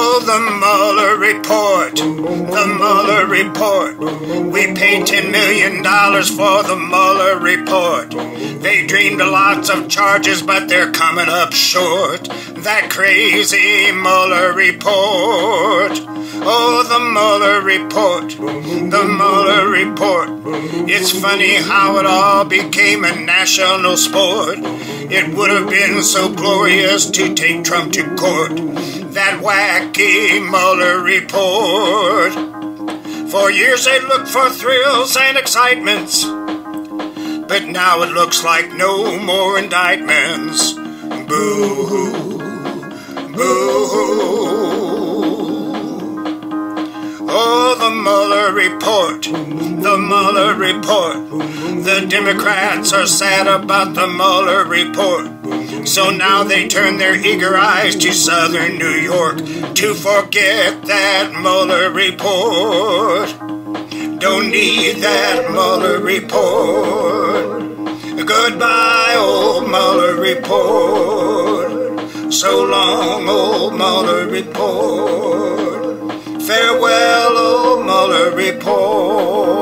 Oh, the Mueller report, the Mueller report. We paid $10 million for the Mueller report. They dreamed lots of charges, but they're coming up short. That crazy Mueller report. Oh, the Mueller report, the Mueller report. It's funny how it all became a national sport. It would have been so glorious to take Trump to court. That wacky Mueller report. For years they looked for thrills and excitements. But now it looks like no more indictments. Boo hoo, boo hoo. Oh, the Mueller report, the Mueller report. The Democrats are sad about the Mueller report. So now they turn their eager eyes to southern New York to forget that Mueller report. Don't need that Mueller report. Goodbye, old Mueller report. So long, old Mueller report. Farewell, old Mueller report.